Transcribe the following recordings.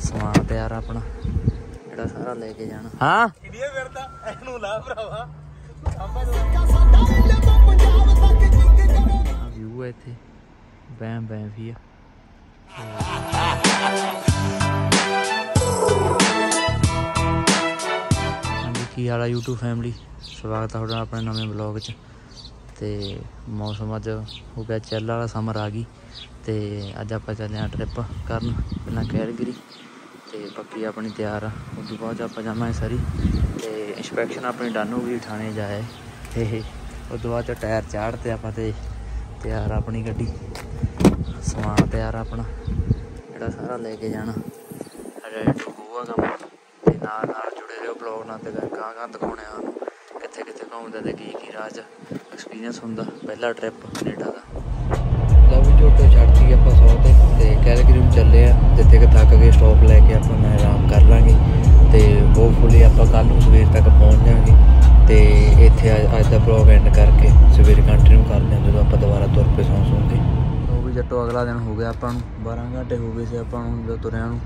ਸਮਾਨ ਤਿਆਰ ਆ ਆਪਣਾ। ਜਿਹੜਾ ਸਾਰਾ ਲੈ ਕੇ ਜਾਣਾ। ਹਾਂ? ਇੰਡੀਆ ਫਿਰਦਾ ਇਹਨੂੰ ਲਾ ਭਰਾਵਾ। ਆਪਾਂ ਵਿਊ ਹੈ ਇੱਥੇ। ਬੈਮ ਬੈਮ ਵੀ ਆ। ਹਾਂਜੀ ਕੀ ਹਾਲ ਆ YouTube ਫੈਮਿਲੀ ਸਵਾਗਤ ਹੈ ਤੁਹਾਡਾ ਆਪਣੇ ਨਵੇਂ ਵਲੌਗ 'ਚ। ਤੇ ਮੌਸਮ ਅੱਜ ਹੋ ਗਿਆ ਚੱਲ ਵਾਲਾ ਸਮਰ ਆ ਗਈ। ਤੇ ਅੱਜ ਆਪਾਂ ਚੱਲੇ ਆ ਟ੍ਰਿਪ ਕਰਨ ਪਹਿਲਾਂ ਕੈਲਗਰੀ। ਤੇ ਬਾਕੀ ਆਪਣੀ ਤਿਆਰ ਆ। ਉਸ ਤੋਂ ਬਾਅਦ 'ਚ ਆਪਾਂ ਜਾਵਾਂਗੇ ਸਾਰੀ। ਤੇ ਇਨਸਪੈਕਸ਼ਨ ਆਪਣੀ ਡਨ ਹੋ ਗਈ, ਥਾਣੇ ਜਾਏ। ਤੇ ਉਸ ਤੋਂ ਬਾਅਦ 'ਚ ਟਾਇਰ ਚਾੜ ਤੇ ਆਪਾਂ ਤੇ। ਤਿਆਰ ਆਪਣੀ ਗੱਡੀ। ਸਮਾਨ ਤਿਆਰ ਆ ਆਪਣਾ। ਜਿਹੜਾ ਸਾਰਾ ਲੈ ਕੇ ਜਾਣਾ। ਰੈਡੀ ਟੂ ਕੰਮ ਤੇ ਨਾਲ ਨਾਲ ਜੁੜੇ ਰਹੋ ਬਲੌਗ ਨਾਲ ਤੇ ਗਾਂ ਗਾਂ ਦਿਖਾਉਣੇ ਆ ਕਿੱਥੇ ਕਿੱਥੇ ਘੁੰਮਦਾ ਤੇ ਕੀ ਕੀ ਰਾਜ ਐਕਸਪੀਰੀਅੰਸ ਹੁੰਦਾ। ਪਹਿਲਾ ਟ੍ਰਿਪ ਕੈਨੇਡਾ ਦਾ। ਲਓ ਵੀ ਛੱਡਤੀ ਆਪਾਂ ਤੇ ਤੇ ਨੂੰ ਚੱਲੇ ਆ ਜਿੱਥੇ ਕਿ ਥੱਕ ਕੇ ਸਟਾਪ ਲੈ ਕੇ ਆਪਾਂ ਮੈਂ ਆਰਾਮ ਕਰ ਲਾਂਗੇ ਤੇ ਹੋਪਫੁਲੀ ਆਪਾਂ ਕੱਲ ਨੂੰ ਸਵੇਰ ਤੱਕ ਪਹੁੰਚ ਜਾਵਾਂਗੇ ਤੇ ਇੱਥੇ ਅੱਜ- ਦਾ ਬਲੌਗ ਐਂਡ ਕਰਕੇ ਸਵੇਰ ਕੰਟੀਨਿਊ ਕਰਦੇ ਹਾਂ ਜਦੋਂ ਆਪਾਂ ਦੁਬਾਰਾ ਤੁਰ ਪਏ ਸੌਂ ਸੌਂ ਕੇ। ਉਹ ਵੀ ਜੱਟੋ ਅਗਲਾ ਦਿਨ ਹੋ ਗਿਆ ਆਪਾਂ ਨੂੰ 12 ਘੰਟੇ ਹੋ ਗਏ ਸੀ ਆਪਾਂ ਨੂੰ ਜਦੋਂ ਤੁਰਿਆਂ ਨੂੰ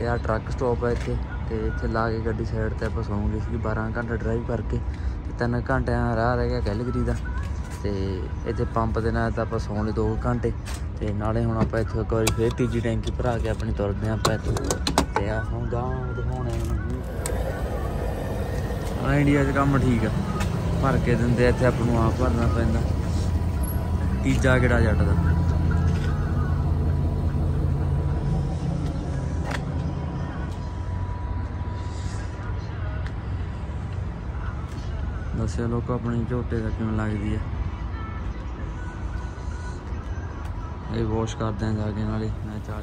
ਇਹ ਆ ਟਰੱਕ ਸਟਾਪ ਹੈ ਇੱਥੇ ਤੇ ਇੱਥੇ ਲਾ ਕੇ ਗੱਡੀ ਸਾਈਡ ਤੇ ਆਪਾਂ ਸੌਂ ਗਏ ਸੀ 12 ਘੰਟੇ ਡਰਾਈਵ ਕਰਕੇ ਤੇ ਤਿੰਨ ਘੰਟਿਆਂ ਦਾ ਰਾਹ ਰਹਿ ਗਿਆ ਕੈਲਗਰੀ ਦਾ ਤੇ ਇੱਥੇ ਪੰਪ ਦੇ ਨਾਲ ਤਾਂ ਆਪਾਂ ਸੌਂ ਲਏ 2 ਘੰਟੇ ਤੇ ਨਾਲੇ ਹੁਣ ਆਪਾਂ ਇੱਥੋਂ ਇੱਕ ਵਾਰੀ ਫੇਰ ਤੀਜੀ ਟੈਂਕੀ ਭਰਾ ਕੇ ਆਪਣੀ ਤੁਰਦੇ ਆਂ ਆਪਾਂ ਇੱਥੋਂ। ਤੇ ਆ ਹੁਣ ਗਾਂ ਦਿਖਾਉਣੇ ਆ ਇੰਡੀਆ 'ਚ ਕੰਮ ਠੀਕ ਆ। ਭਰ ਕੇ ਦਿੰਦੇ ਇੱਥੇ ਆਪਾਂ ਨੂੰ ਆਪ ਭਰਨਾ ਪੈਂਦਾ। ਤੀਜਾ ਕਿਹੜਾ ਜੱਟ ਦਾ? ਦੱਸਿਆ ਲੋਕ ਆਪਣੀ ਝੋਟੇ ਦਾ ਕਿਵੇਂ ਲੱਗਦੀ ਹੈ ਇਹ ਵਾਸ਼ ਕਰਦੇ ਆਂ ਜਾ ਕੇ ਨਾਲੇ, ਮੈਂ ਚਾਹ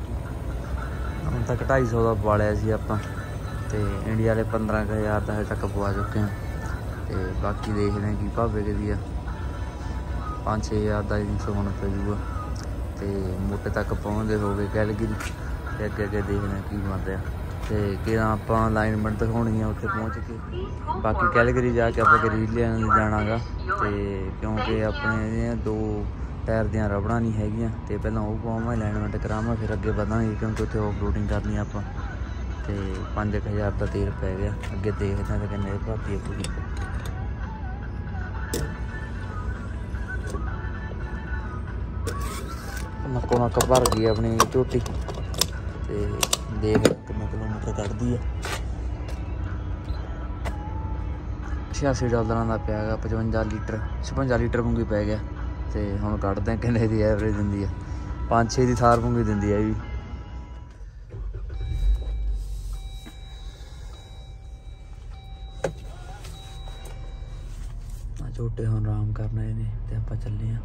ਹੁਣ ਤੱਕ 250 ਦਾ ਪਵਾਲਿਆ ਸੀ ਆਪਾਂ, ਤੇ ਇੰਡੀਆ ਵਾਲੇ 15000 ਦਾ ਹਜੇ ਤੱਕ ਪਵਾ ਚੁੱਕੇ ਹਾਂ ਤੇ ਬਾਕੀ ਦੇਖਦੇ ਹਾਂ ਕੀ ਭਾਵੇਂ ਵੀ ਆ। 5-6000 ਦਾ ਇਨਸੋ ਹੁਣ ਪੈ ਜੂਗਾ ਤੇ ਮੋਟੇ ਤੱਕ ਪਹੁੰਚਦੇ ਹੋਵੇ ਕੈਲਗਰੀ, ਤੇ ਅੱਗੇ ਅੱਗੇ ਦੇਖਦੇ ਹਾਂ ਕੀ ਬਣਦਾ ਤੇ ਕਿਹੜਾ ਆਪਾਂ ਅਲਾਈਨਮੈਂਟ ਦਿਖਾਉਣੀ ਆ, ਉੱਥੇ ਪਹੁੰਚ ਕੇ। ਬਾਕੀ ਕੈਲਗਰੀ ਜਾ ਕੇ ਆਪਾਂ ਗਰੀਲੀਆਂ ਜਾਣਾਗਾ। ਤੇ ਕਿਉਂਕਿ ਆਪਣੇ ਦੋ ਟਾਇਰ ਦੀਆਂ ਰਬੜਾਂ ਨਹੀਂ ਹੈਗੀਆਂ ਤੇ ਪਹਿਲਾਂ ਉਹ ਪਾਵਾਂ ਅਲਾਈਨਮੈਂਟ ਕਰਾਵਾਂ ਫਿਰ ਅੱਗੇ ਵਧਾਂਗੇ ਕਿਉਂਕਿ ਉੱਥੇ ਆਫ ਰੋਡਿੰਗ ਕਰਨੀ ਆ ਆਪਾਂ। ਤੇ 5000 ਦਾ ਤੇਲ ਪੈ ਗਿਆ। ਅੱਗੇ ਦੇਖਦੇ ਹਾਂ ਕਿ ਕਿੰਨੇ ਭਾਤੀ ਪੂਰੀ ਨੱਕੋ ਨੱਕ ਭਰ ਗਈ ਆਪਣੀ ਝੋਟੀ। ਤੇ ਦੇਖ ਕਿੰਨੇ ਕਿਲੋਮੀਟਰ ਕੱਢਦੀ ਆ। 86 ਡਾਲਰਾਂ ਦਾ ਪਿਆ ਹੈਗਾ 55 ਲੀਟਰ 56 ਲੀਟਰ ਪੂੰਗੀ ਪੈ ਗਿਆ। ਤੇ ਹੁਣ ਕੱਢਦੇ ਆ ਕਿੰਨੇ ਦੀ ਐਵਰੇਜ ਦਿੰਦੀ ਆ। 5-6 ਦੀ ਥਾਰ ਪੂੰਗੀ ਦਿੰਦੀ ਆ ਇਹ ਵੀ। ਝੋਟੇ ਹੁਣ ਆਰਾਮ ਕਰਨਾ ਇਹਨੇ ਤੇ ਆਪਾਂ ਚੱਲੇ ਆ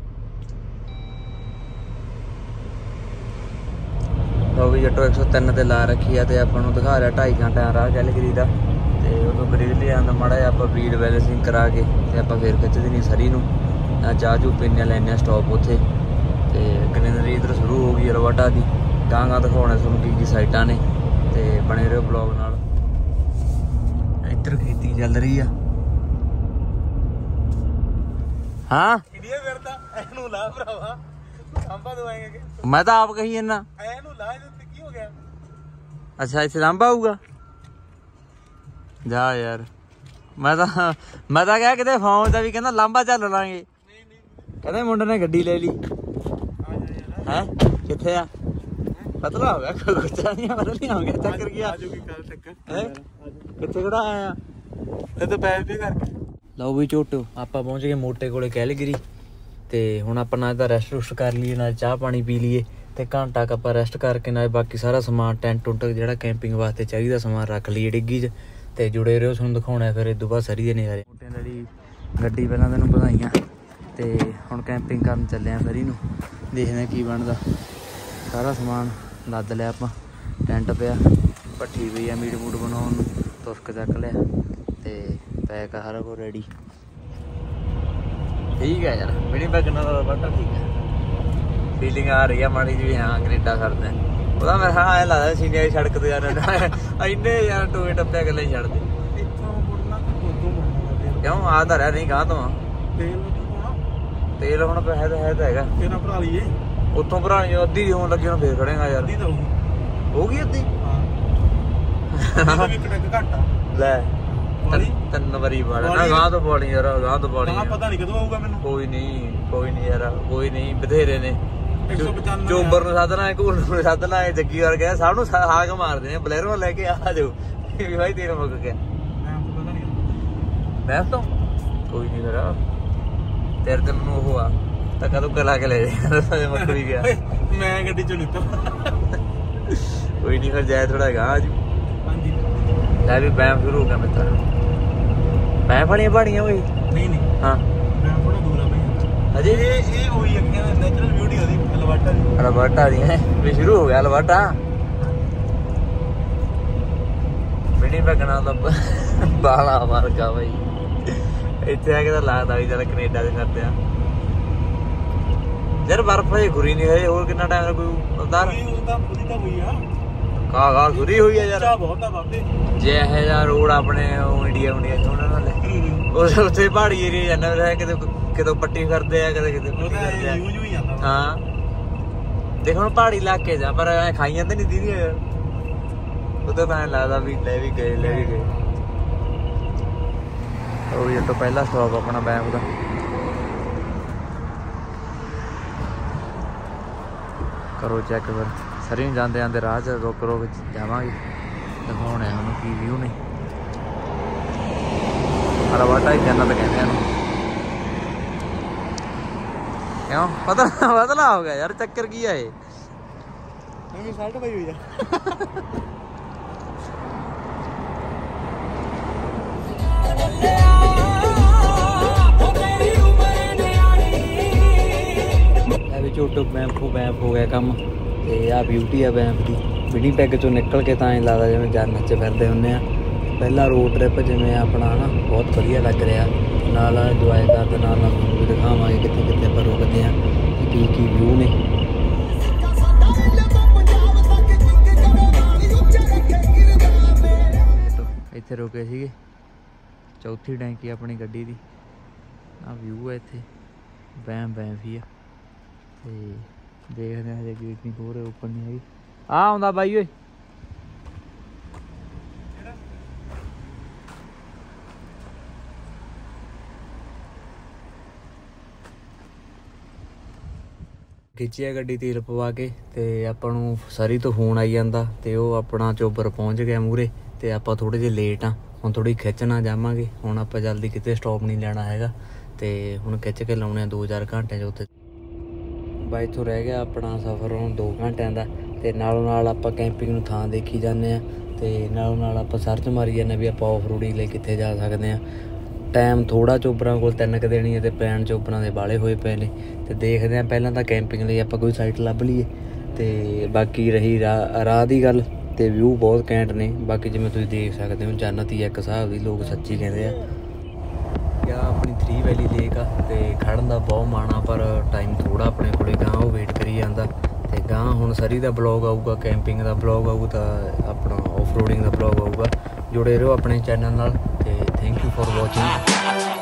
ਲਓ ਵੀ ਜੱਟੋ 103 ਤੇ ਲਾ ਰੱਖੀ ਆ ਤੇ ਆਪਾਂ ਨੂੰ ਦਿਖਾ ਰਿਹਾ 2.5 ਘੰਟਾ ਦਾ ਰਾਹ ਕੈਲਗਰੀ ਦਾ। ਤੇ ਉਦੋਂ ਬਰੀਲੀ ਆਂਦਾ ਮੜਾ ਜਿਹਾ ਆਪਾਂ ਬਰੀਡ ਬੈਲੈਂਸਿੰਗ ਕਰਾ ਕੇ ਤੇ ਆਪਾਂ ਫੇਰ ਖਿੱਚਦੇ ਨਹੀਂ ਸਰੀ ਨੂੰ। ਚਾਹ ਚੂ ਪੀਣੇ ਲੈਣੇ ਸਟਾਪ ਉੱਥੇ। ਤੇ ਗਨੇਂਦਰੀ ਇਧਰ ਸ਼ੁਰੂ ਹੋ ਗਈ ਰਵਾਟਾ ਦੀ। ਗਾਂਗਾ ਦਿਖਾਉਣੇ ਤੁਹਾਨੂੰ ਕੀ ਕੀ ਸਾਈਟਾਂ ਨੇ। ਤੇ ਬਣੇ ਰਹੋ ਬਲੌਗ ਨਾਲ। ਇੱਧਰ ਖੇਤੀ ਚੱਲ ਰਹੀ ਆ। ਹਾਂ? ਇੰਡੀਆ ਫਿਰਦਾ ਇਹਨੂੰ ਲਾ ਭਰਾਵਾ। ਆਪਾਂ ਦਵਾਏਂਗੇ ਮੈਂ ਤਾਂ ਆਪ ਕਹੀ ਜੰਨਾ ਇਹਨੂੰ ਲਾ ਇਹਦੇ ਉੱਤੇ ਕੀ ਹੋ ਗਿਆ? ਅੱਛਾ ਇੱਥੇ ਲਾਂਬਾ ਆਊਗਾ? ਜਾ ਯਾਰ। ਮੈਂ ਤਾਂ ਮੈਂ ਤਾਂ ਕਿਹਾ ਕਿਤੇ ਫੋਨ ਦਾ ਵੀ ਕਹਿੰਦਾ ਲਾਂਬਾ ਚੱਲ ਲਾਂਗੇ। ਕਹਿੰਦੇ ਮੁੰਡੇ ਨੇ ਗੱਡੀ ਲੈ ਲਈ। ਹੈ? ਕਿੱਥੇ ਆ? ਪਤਲਾ ਹੋ ਗਿਆ ਕੋਚਾ ਨਹੀਂ ਪਤਲੀ ਹੋ ਗਿਆ ਚੱਕਰ ਗਿਆ ਕੱਲ ਹੈ? ਕਿੱਥੇ ਖੜਾ ਆਇਆ? ਇਹ ਤਾਂ ਪੈਸੇ ਪੇ ਕਰਕੇ। ਲਓ ਵੀ ਝੋਟੋ ਆਪਾਂ ਪਹੁੰਚ ਗਏ ਮੋਟੇ ਕੋਲੇ ਕੈਲਗਰੀ। ਤੇ ਹੁਣ ਆਪਾਂ ਨਾਲ ਤਾਂ ਰੈਸਟ ਰੁਸਟ ਕਰ ਲਈਏ ਨਾਲ ਚਾਹ ਪਾਣੀ ਪੀ ਲਈਏ ਤੇ ਘੰਟਾ ਕ ਆਪਾਂ ਰੈਸਟ ਕਰਕੇ ਨਾਲ ਬਾਕੀ ਸਾਰਾ ਸਮਾਨ ਟੈਂਟ ਟੁੰਟ ਜਿਹੜਾ ਕੈਂਪਿੰਗ ਵਾਸਤੇ ਚਾਹੀਦਾ ਸਮਾਨ ਰੱਖ ਲਈਏ ਡਿੱਗੀ 'ਚ। ਤੇ ਜੁੜੇ ਰਹੋ ਤੁਹਾਨੂੰ ਦਿਖਾਉਣਾ ਫਿਰ ਇਦੋਂ ਬਾਅਦ ਸਰੀ ਦੇ ਨਜ਼ਾਰੇ। ਮੋਟੇ ਦੀ ਗੱਡੀ ਪਹਿਲਾਂ ਤੈਨੂੰ ਵਧਾਈਆਂ। ਤੇ ਹੁਣ ਕੈਂਪਿੰਗ ਕਰਨ ਚੱਲੇ ਆ ਫਰੀ ਨੂੰ। ਦੇਖਦੇ ਆ ਕੀ ਬਣਦਾ। ਸਾਰਾ ਸਮਾਨ ਲੱਦ ਲਿਆ ਆਪਾਂ। ਟੈਂਟ ਪਿਆ। ਭੱਠੀ ਪਈ ਆ ਮੀਟ ਮੂਟ ਬਣਾਉਣ ਨੂੰ। ਤੁਰਕ ਚੱਕ ਲਿਆ। ਤੇ ਪੈਕ ਆ ਸਾਰਾ ਕੁਝ ਰੈਡੀ ਠੀਕ ਹੈ ਯਾਰ। ਮਿਨੀ ਬੈਗ ਨਾਲ ਬਟਾ ਠੀਕ ਹੈ ਫੀਲਿੰਗ ਆ ਰਹੀ ਆ ਮਾੜੀ ਜਿਹੀ। ਹਾਂ ਕੈਨੇਡਾ ਕਰਦੇ ਉਹਦਾ ਮੇਰੇ ਹਾਂ ਐ ਲੱਗਦਾ ਸੀਨੀਆ ਦੀ ਸੜਕ ਤੇ ਯਾਰ। ਇੰਨੇ ਯਾਰ ਟੋਏ ਟੱਪਿਆ ਗੱਲੇ ਛੱਡਦੇ। ਇੱਥੋਂ ਮੁੜਨਾ ਕਿ ਉਦੋਂ ਮੁੜਨਾ। ਕਿਉਂ? ਆ ਤਾਂ ਰਿਹਾ ਨਹੀਂ ਗਾਂ ਤੋਂ। ਤੇਲ ਤੇਲ ਹੁਣ ਪੈਸੇ ਤਾਂ ਹੈ ਤਾਂ ਹੈਗਾ। ਤੇਰਾ ਭਰਾ ਲਈਏ ਉੱਥੋਂ ਭਰਾਣੀ ਅੱਧੀ ਦੀ ਹੋਣ ਲੱਗੀ ਹੁਣ ਫੇਰ ਖੜੇਗਾ ਯਾਰ। ਅੱਧੀ ਦਊਗੀ ਹੋ ਗਈ ਅੱਧੀ? ਹਾਂ। ਵੀ ਇੱਕ ਟੱਕ ਘੱਟ ਆ। ਲੈ? ਤਿੰਨ- ਵਾਰੀ ਨਾ ਵਾਲੀ? ਗਾਂ ਤੋਂ ਬੋਲੀ ਯਾਰ ਗਾਂ ਤੋਂ ਬੋਲੀ ਤਾਂ ਪਤਾ ਨਹੀਂ ਕਦੋਂ ਆਊਗਾ ਮੈਨੂੰ। ਕੋਈ ਨਹੀਂ ਕੋਈ ਨਹੀਂ ਯਾਰ ਕੋਈ ਨਹੀਂ ਬਥੇਰੇ ਨੇ। 195 ਚੋਬਰ ਨੂੰ ਸਾਧਨਾ ਘੂਰ ਨੂੰ ਸਾਧਨਾ ਹੈ ਜੱਗੀ ਵਰਗਾ ਸਭ ਨੂੰ ਹਾਕ ਮਾਰਦੇ ਨੇ ਬਲੇਰੋ ਲੈ ਕੇ ਆ ਜਾਓ। ਵੀ ਭਾਈ ਤੇਰਾ ਮੁੱਕ ਗਿਆ। ਮੈਂ ਤਾਂ ਪਤਾ ਨਹੀਂ। ਮੈਂ ਤੋਂ ਕੋਈ ਨਹੀਂ ਮੇਰਾ ਤੇਰੇ ਤੇ ਮੈਨੂੰ ਉਹ ਆ ਤਾਂ ਕਦੋਂ ਕਲਾ ਕੇ ਲੈ ਜਾ। ਮੁੱਕ ਵੀ ਗਿਆ। ਮੈਂ ਗੱਡੀ ਚੋਂ ਨਿਕਲ। ਕੋਈ ਨਹੀਂ ਫਿਰ ਜਾਏ ਥੋੜਾ ਗਾ ਆਜੂ ਹਾਂਜੀ। ਲੈ ਵੀ ਬੈਮ ਸ਼ੁਰੂ ਹੋ ਗਿਆ ਮਿੱਤਰ। ਬੈਮ ਫੜੀਆਂ ਬਾੜੀਆਂ ਓਏ। ਨਹੀਂ ਨਹੀਂ। ਹਾਂ। ਮੈਂ ਥੋੜਾ ਦੂਰ ਆ ਭਾਈ। ਅਜੇ ਇਹ ਇਹ ਹੋਈ ਕਿ ਨੈਚੁਰਲ ਬਿਊਟੀ ਉਹਦੀ ਲਵਾਟਾ ਦੀ। ਲਵਾਟਾ ਦੀਆਂ ਵੀ ਸ਼ੁਰੂ ਹੋ ਗਿਆ ਲਵਾਟਾ ਬਿਨੀ ਭਗਣਾ ਦਾ ਬਾਲਾ ਮਾਰਗਾ ਬਈ। ਇੱਥੇ ਆ ਕੇ ਤਾਂ ਲੱਗਦਾ ਵੀ ਜਦ ਕੈਨੇਡਾ ਦੇ ਕਰਦੇ ਆ। ਯਾਰ ਬਰਫ ਹਜੇ ਘੁਰੀ ਨਹੀਂ ਹਜੇ ਹੋਰ ਕਿੰਨਾ ਟਾਈਮ ਕੋਈ ਉਤਾਰ ਤਾਂ ਤਾਂ ਹੋਈ ਆ। ਕਾ ਕਾ ਘੁਰੀ ਹੋਈ ਆ ਯਾਰ। ਚਾ ਬਹੁਤ ਆ ਬਾਬੇ। ਜੇ ਇਹ ਜਾ ਰੋਡ ਆਪਣੇ ਉਹ ਇੰਡੀਆ ਇੰਡੀਆ ਚ ਉਹਨਾਂ ਨਾਲ। ਉਸ ਉੱਥੇ ਪਹਾੜੀ ਏਰੀਆ ਜਾਂਦਾ ਰਿਹਾ ਕਿਤੇ ਕਿਤੇ ਪੱਟੀ ਕਰਦੇ ਆ ਕਦੇ ਕਿਤੇ ਪੱਟੀ ਤਾਂ ਕਰਦੇ ਆ। ਯੂਜ ਹੀ ਜਾਂਦਾ। ਵਾ। ਹਾਂ। ਦੇਖ ਹੁਣ ਪਹਾੜੀ ਇਲਾਕੇ ਜਾ ਪਰ ਐ ਖਾਈ ਜਾਂਦੇ ਨਹੀਂ ਦੀਦੀ ਉਦੋਂ ਤਾਂ ਲੱਗਦਾ ਵੀ ਲੈ ਵੀ ਗਏ ਲੈ ਵੀ ਗਏ। ਉਹ ਇਹ ਤੋਂ ਪਹਿਲਾ ਸਟਾਪ ਆਪਣਾ ਬੈਂਕ ਦਾ। ਕਰੋ ਚੈੱਕ ਫਿਰ। ਸਰੀ ਨੂੰ ਜਾਂਦੇ ਜਾਂਦੇ ਰਾਹ ਚ ਰੁਕ ਰੁਕ ਜਾਵਾਂਗੇ। ਦਿਖਾਉਣੇ ਉਹਨੂੰ ਕੀ ਵਿਊ ਨੇ। ਅਰਵਾਟਾ ਹੀ ਜੰਨਤ ਕਹਿੰਦੇ ਆ ਇਹਨੂੰ। ਕਿਉਂ? ਪਤਾ ਬਦਲਾ ਹੋ ਗਿਆ ਯਾਰ ਚੱਕਰ ਕੀ ਆ ਇਹ? ਨਵੀਂ ਸ਼ਰਟ ਪਾਈ ਹੋਈ ਆ। ਝੋਟੋ ਬੈਂਪ ਹੋ ਬੈਂਪ ਹੋ ਗਿਆ ਕੰਮ ਤੇ ਆ ਬਿਊਟੀ ਆ ਬੈਂਪ ਦੀ। ਬਿਨੀ ਪੈਗ ਚੋਂ ਨਿਕਲ ਕੇ ਤਾਂ ਐ ਲੱਗਦਾ ਜਿਵੇਂ ਜੰਨਤ 'ਚ ਫਿਰਦੇ ਹੁੰਨੇ ਆ। ਪਹਿਲਾ ਰੋਡ ਟ੍ਰਿਪ ਜਿਵੇਂ ਆਪਣਾ ਹਨਾ, ਬਹੁਤ ਵਧੀਆ ਲੱਗ ਰਿਹਾ। ਨਾਲ ਇੰਜੋਏ ਕਰਦੇ, ਨਾਲ ਨਾਲ ਤੁਹਾਨੂੰ ਦਿਖਾਵਾਂਗੇ ਕਿੱਥੇ ਕਿੱਥੇ ਆਪਾਂ ਰੁਕਦੇ ਆ ਕੀ ਕੀ ਵਿਊ ਨੇ। ਇੱਥੇ ਰੁਕੇ ਸੀਗੇ। ਚੌਥੀ ਟੈਂਕੀ ਆਪਣੀ ਗੱਡੀ ਦੀ। ਆ ਵਿਊ ਹੈ ਇੱਥੇ। ਬੈਮ ਬੈਮ ਵੀ ਆ। ਤੇ ਦੇਖਦੇ ਹਾਂ ਜੇ ਗੇਟ ਨਹੀਂ ਖੋਰੇ ਓਪਨ ਨਹੀਂ ਹੈਗੀ। ਆ ਆਉਂਦਾ ਬਾਈ, ਓਏ। ਖਿੱਚਿਆ ਗੱਡੀ ਤੇਲ ਪਵਾ ਕੇ ਤੇ ਆਪਾਂ ਨੂੰ ਸਰੀ ਤੋਂ ਫੋਨ ਆਈ ਜਾਂਦਾ ਤੇ ਉਹ ਆਪਣਾ ਚੋਬਰ ਪਹੁੰਚ ਗਿਆ ਮੂਰੇ ਤੇ ਆਪਾਂ ਥੋੜੇ ਜਿਹਾ ਲੇਟ ਆ ਹੁਣ ਥੋੜੀ ਖਿੱਚਣਾ ਜਾਵਾਂਗੇ। ਹੁਣ ਆਪਾਂ ਜਲਦੀ ਕਿਤੇ ਸਟਾਪ ਨਹੀਂ ਲੈਣਾ ਹੈਗਾ ਤੇ ਹੁਣ ਖਿੱਚ ਕੇ ਲਾਉਣੇ ਆ 2-4 ਘੰਟੇ ਚ ਉੱਥੇ। ਬਾਈ ਤੋਂ ਰਹਿ ਗਿਆ ਆਪਣਾ ਸਫ਼ਰ ਹੁਣ 2 ਘੰਟਿਆਂ ਦਾ ਤੇ ਨਾਲੋਂ ਨਾਲ ਆਪਾਂ ਕੈਂਪਿੰਗ ਨੂੰ ਥਾਂ ਦੇਖੀ ਜਾਂਦੇ ਆ ਤੇ ਨਾਲੋਂ ਨਾਲ ਆਪਾਂ ਸਰਚ ਮਾਰੀ ਜਾਂਦੇ ਵੀ ਆਪਾਂ ਆਫ ਰੋਡਿੰਗ ਲਈ ਕਿੱਥੇ ਜਾ ਸਕਦੇ ਆ ਟਾਈਮ ਥੋੜਾ ਚੋਬਰਾਂ ਕੋਲ ਤਿੰਨ ਕੁ ਦੇਣੀ ਹੈ ਤੇ ਪੈਣ ਚੋਬਰਾਂ ਦੇ ਬਾਲੇ ਹੋਏ ਪਏ ਨੇ ਤੇ ਦੇਖਦੇ ਆ ਪਹਿਲਾਂ ਤਾਂ ਕੈਂਪਿੰਗ ਲਈ ਆਪਾਂ ਕੋਈ ਸਾਈਟ ਲੱਭ ਲਈਏ ਤੇ ਬਾਕੀ ਰਹੀ ਰਾਹ ਰਾਹ ਦੀ ਗੱਲ ਤੇ ਵਿਊ ਬਹੁਤ ਕੈਂਟ ਨੇ, ਬਾਕੀ ਜਿਵੇਂ ਤੁਸੀਂ ਦੇਖ ਸਕਦੇ ਹੋ ਜੰਨਤ ਹੀ ਇੱਕ ਹਿਸਾਬ ਦੀ, ਲੋਕ ਸੱਚੀ ਕਹਿੰਦੇ ਆ। ਕਿਆ ਆਪਣੀ 3 ਵੈਲੀ ਲੇਕ ਆ ਤੇ ਖੜਨ ਦਾ ਬਹੁਤ ਮਾਣਾ ਪਰ ਟਾਈਮ ਥੋੜਾ ਆਪਣੇ ਕੋਲੇ ਗਾਂ ਉਹ ਵੇਟ ਕਰੀ ਜਾਂਦਾ। ਤੇ ਗਾਂ ਹੁਣ ਸਰੀ ਦਾ ਬਲੌਗ ਆਊਗਾ ਕੈਂਪਿੰਗ ਦਾ ਬਲੌਗ ਆਊਗਾ ਤਾਂ ਆਪਣਾ ਆਫ ਰੋਡਿੰਗ ਦਾ ਬਲੌਗ ਆਊਗਾ। ਜੁੜੇ ਰਹੋ ਆਪਣੇ ਚੈਨਲ ਨਾਲ ਤੇ ਥੈਂਕ ਯੂ ਫॉर ਵਾਚਿੰਗ